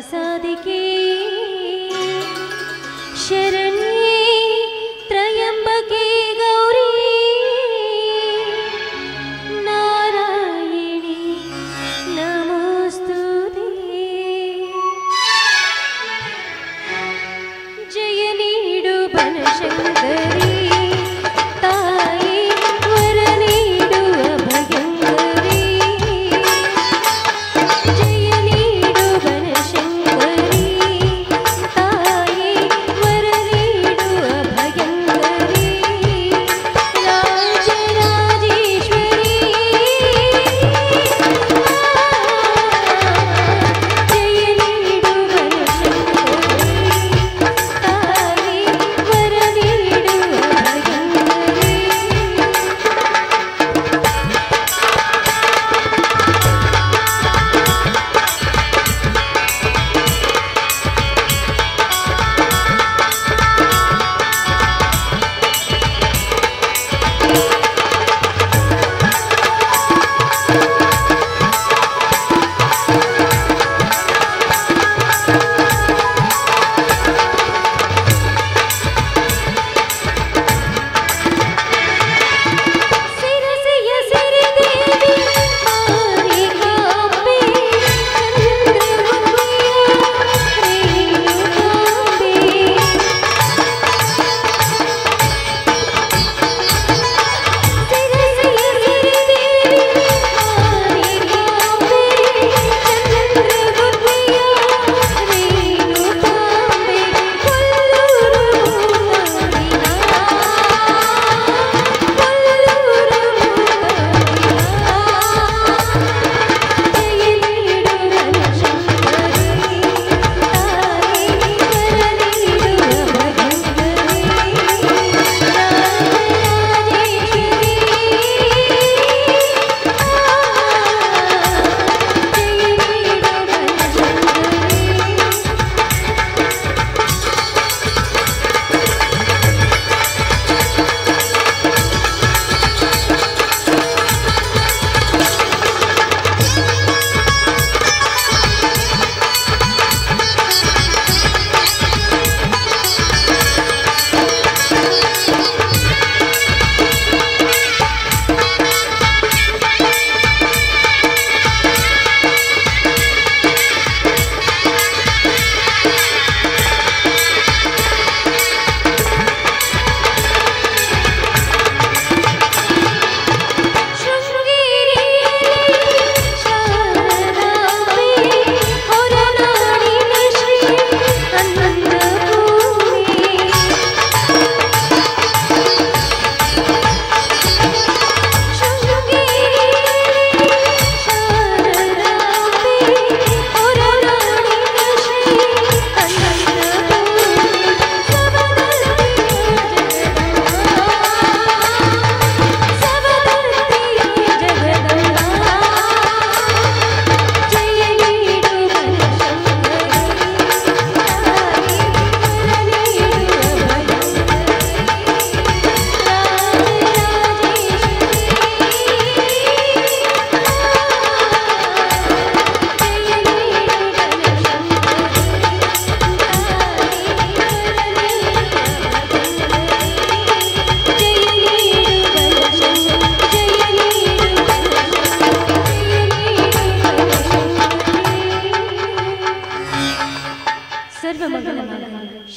सादिके। शरण्ये त्रयम्बके गौरी। नारायणी नामास्तु दिने बनशङ्कर।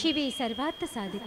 शिवे सर्वार्थ साधक